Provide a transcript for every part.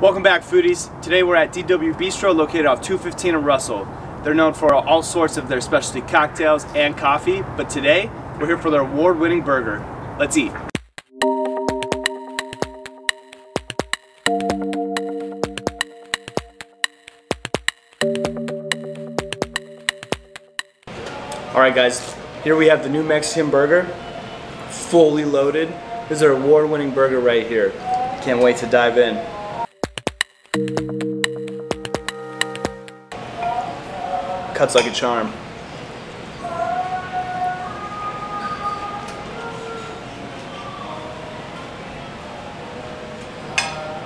Welcome back foodies. Today we're at DW Bistro located off 215 in Russell. They're known for all sorts of their specialty cocktails and coffee, but today we're here for their award-winning burger. Let's eat. Alright guys, here we have the new Mexican burger, fully loaded. This is our award-winning burger right here. Can't wait to dive in. Cuts like a charm.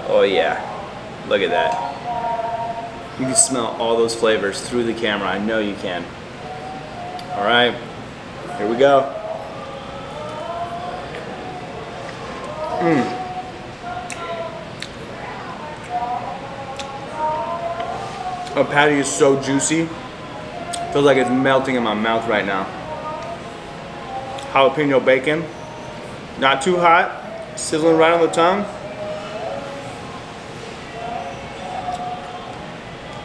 Oh yeah, look at that. You can smell all those flavors through the camera. I know you can. All right, here we go. Mmm. A patty is so juicy. Feels like it's melting in my mouth right now. Jalapeno bacon. Not too hot. Sizzling right on the tongue.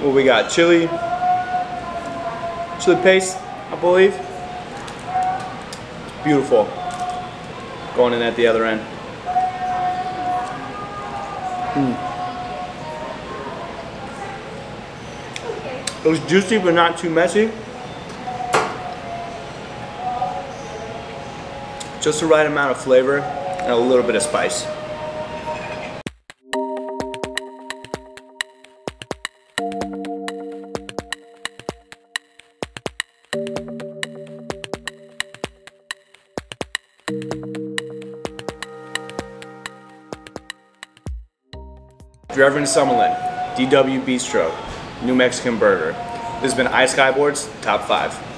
Well, we got? Chili. Chili paste, I believe. Beautiful. Going in at the other end. Mm. It was juicy but not too messy. Just the right amount of flavor and a little bit of spice. Reverend Summerlin, DW Bistro, New Mexican Burger. This has been iSkyboards Top 5.